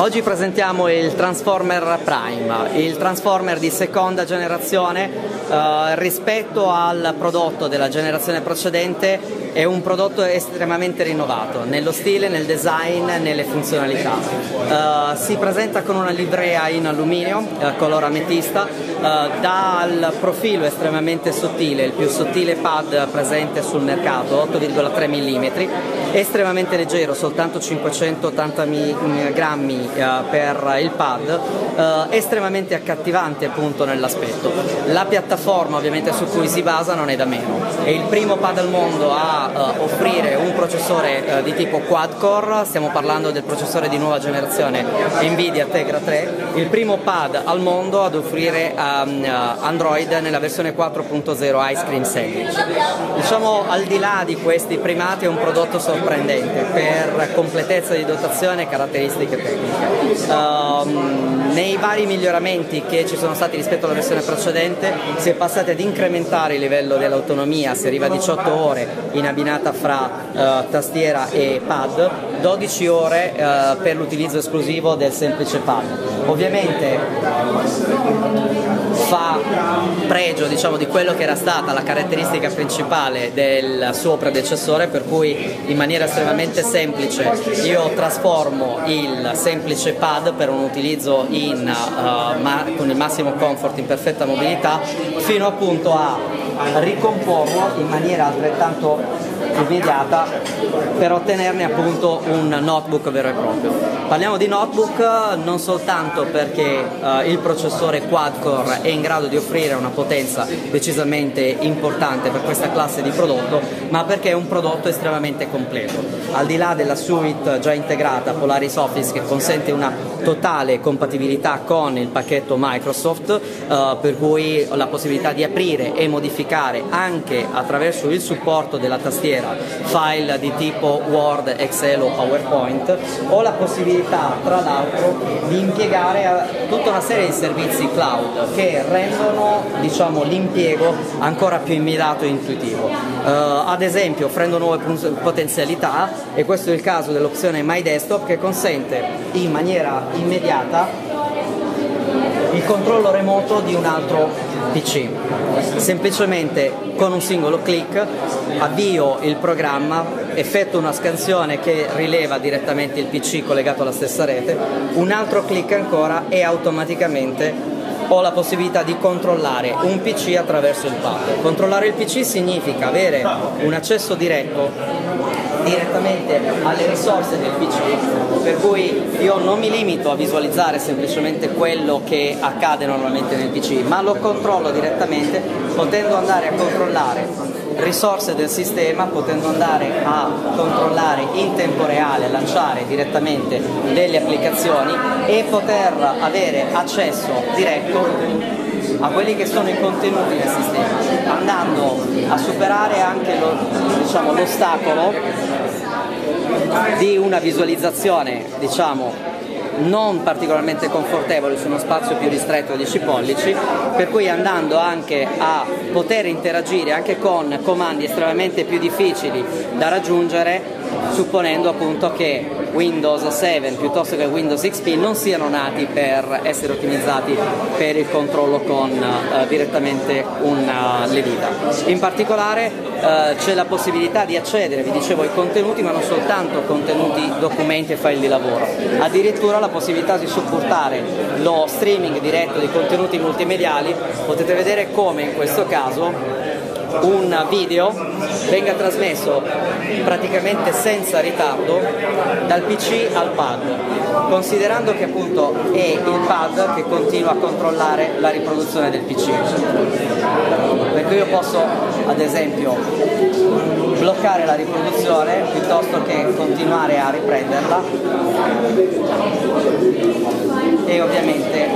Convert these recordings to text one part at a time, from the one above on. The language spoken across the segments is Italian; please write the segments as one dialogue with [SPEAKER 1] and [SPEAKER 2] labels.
[SPEAKER 1] Oggi presentiamo il Transformer Prime, il Transformer di seconda generazione eh, rispetto al prodotto della generazione precedente è un prodotto estremamente rinnovato nello stile, nel design, nelle funzionalità. Uh, si presenta con una livrea in alluminio, uh, color ametista, uh, dal profilo estremamente sottile, il più sottile pad presente sul mercato, 8,3 mm, estremamente leggero, soltanto 580 grammi per il pad, estremamente accattivante appunto nell'aspetto. La piattaforma ovviamente su cui si basa non è da meno, è il primo pad al mondo a uh, offrire un processore di tipo quad-core, stiamo parlando del processore di nuova generazione Nvidia Tegra 3, il primo pad al mondo ad offrire um, Android nella versione 4.0 Ice Cream Sandwich. Diciamo al di là di questi primati è un prodotto sorprendente per completezza di dotazione e caratteristiche tecniche. Um, nei vari miglioramenti che ci sono stati rispetto alla versione precedente si è passati ad incrementare il livello dell'autonomia, si arriva a 18 ore in abbinata fra uh, tastiera e pad, 12 ore uh, per l'utilizzo esclusivo del semplice pad. Ovviamente fa pregio diciamo, di quello che era stata la caratteristica principale del suo predecessore, per cui in maniera estremamente semplice. Io trasformo il semplice pad per un utilizzo in, uh, ma, con il massimo comfort in perfetta mobilità, fino appunto a ricomporlo in maniera altrettanto immediata per ottenerne appunto un notebook vero e proprio. Parliamo di notebook non soltanto perché uh, il processore quad-core è in grado di offrire una potenza decisamente importante per questa classe di prodotto, ma perché è un prodotto estremamente completo. Al di là della suite già integrata Polaris Office che consente una totale compatibilità con il pacchetto Microsoft, uh, per cui la possibilità di aprire e modificare anche attraverso il supporto della tastiera file di tipo Word, Excel o PowerPoint, ho la possibilità tra l'altro di impiegare eh, tutta una serie di servizi cloud che rendono diciamo, l'impiego ancora più immediato e intuitivo. Uh, ad esempio offrendo nuove potenzialità e questo è il caso dell'opzione My Desktop che consente in maniera immediata il controllo remoto di un altro PC. Semplicemente con un singolo clic avvio il programma, effettuo una scansione che rileva direttamente il PC collegato alla stessa rete, un altro clic ancora e automaticamente ho la possibilità di controllare un PC attraverso il pad. Controllare il PC significa avere un accesso diretto direttamente alle risorse del PC, cui io non mi limito a visualizzare semplicemente quello che accade normalmente nel PC, ma lo controllo direttamente potendo andare a controllare risorse del sistema, potendo andare a controllare in tempo reale, lanciare direttamente delle applicazioni e poter avere accesso diretto a quelli che sono i contenuti del sistema, andando a superare anche lo, diciamo, l'ostacolo di una visualizzazione diciamo, non particolarmente confortevole su uno spazio più ristretto di 10 pollici, per cui andando anche a poter interagire anche con comandi estremamente più difficili da raggiungere, supponendo appunto che Windows 7 piuttosto che Windows XP non siano nati per essere ottimizzati per il controllo con uh, direttamente una, le dita. In particolare uh, c'è la possibilità di accedere, vi dicevo, ai contenuti, ma non soltanto contenuti, documenti e file di lavoro, addirittura la possibilità di supportare lo streaming diretto di contenuti multimediali, potete vedere come in questo caso un video venga trasmesso praticamente senza ritardo dal PC al pad, considerando che appunto è il pad che continua a controllare la riproduzione del PC. Perché io posso ad esempio bloccare la riproduzione piuttosto che continuare a riprenderla e ovviamente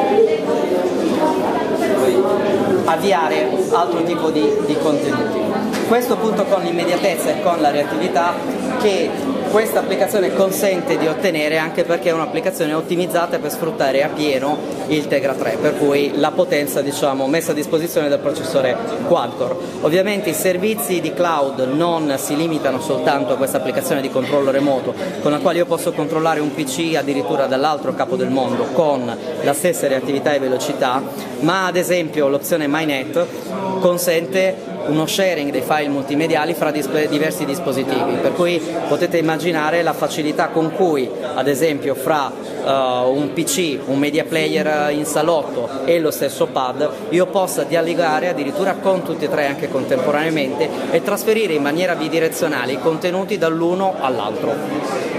[SPEAKER 1] avviare altro tipo di, di contenuti. Questo appunto con l'immediatezza e con la reattività che questa applicazione consente di ottenere anche perché è un'applicazione ottimizzata per sfruttare a pieno il Tegra 3, per cui la potenza diciamo, messa a disposizione del processore quad-core. Ovviamente i servizi di cloud non si limitano soltanto a questa applicazione di controllo remoto con la quale io posso controllare un PC addirittura dall'altro capo del mondo con la stessa reattività e velocità, ma ad esempio l'opzione MyNet consente uno sharing dei file multimediali fra diversi dispositivi, per cui potete immaginare la facilità con cui, ad esempio, fra uh, un PC, un media player in salotto e lo stesso pad, io possa dialogare addirittura con tutti e tre anche contemporaneamente e trasferire in maniera bidirezionale i contenuti dall'uno all'altro.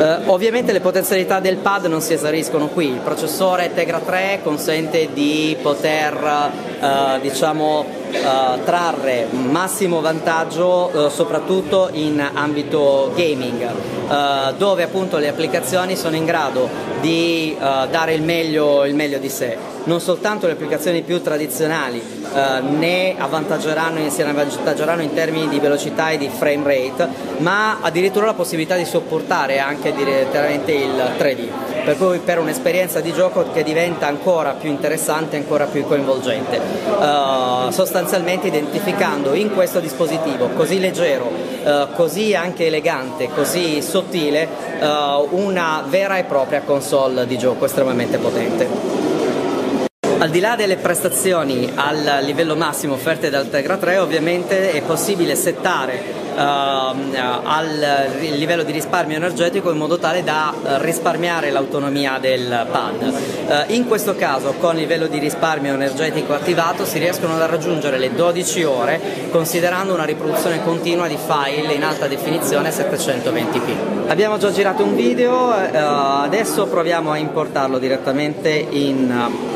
[SPEAKER 1] Uh, ovviamente le potenzialità del pad non si esauriscono qui, il processore Tegra 3 consente di poter uh, diciamo, uh, trarre massimo vantaggio soprattutto in ambito gaming, dove appunto le applicazioni sono in grado di dare il meglio, il meglio di sé. Non soltanto le applicazioni più tradizionali eh, ne avvantaggeranno, si avvantaggeranno in termini di velocità e di frame rate, ma addirittura la possibilità di sopportare anche direttamente il 3D, per cui per un'esperienza di gioco che diventa ancora più interessante, ancora più coinvolgente, eh, sostanzialmente identificando in questo dispositivo così leggero, eh, così anche elegante, così sottile, eh, una vera e propria console di gioco estremamente potente. Al di là delle prestazioni al livello massimo offerte dal Tegra 3 ovviamente è possibile settare uh, al livello di risparmio energetico in modo tale da risparmiare l'autonomia del pad. Uh, in questo caso con il livello di risparmio energetico attivato si riescono a raggiungere le 12 ore considerando una riproduzione continua di file in alta definizione 720p. Abbiamo già girato un video, uh, adesso proviamo a importarlo direttamente in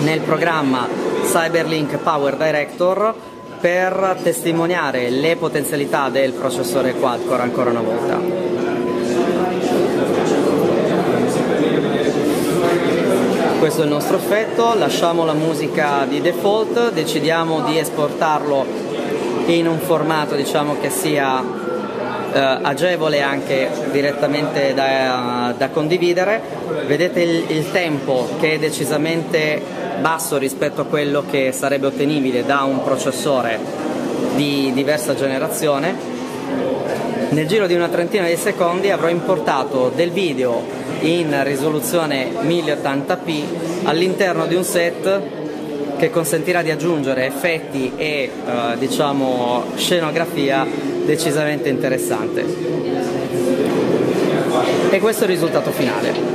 [SPEAKER 1] nel programma Cyberlink Power Director per testimoniare le potenzialità del processore quad-core ancora una volta. Questo è il nostro effetto, lasciamo la musica di default, decidiamo di esportarlo in un formato diciamo, che sia eh, agevole anche direttamente da, da condividere. Vedete il, il tempo che è decisamente basso rispetto a quello che sarebbe ottenibile da un processore di diversa generazione. Nel giro di una trentina di secondi avrò importato del video in risoluzione 1080p all'interno di un set che consentirà di aggiungere effetti e eh, diciamo scenografia decisamente interessante. E questo è il risultato finale.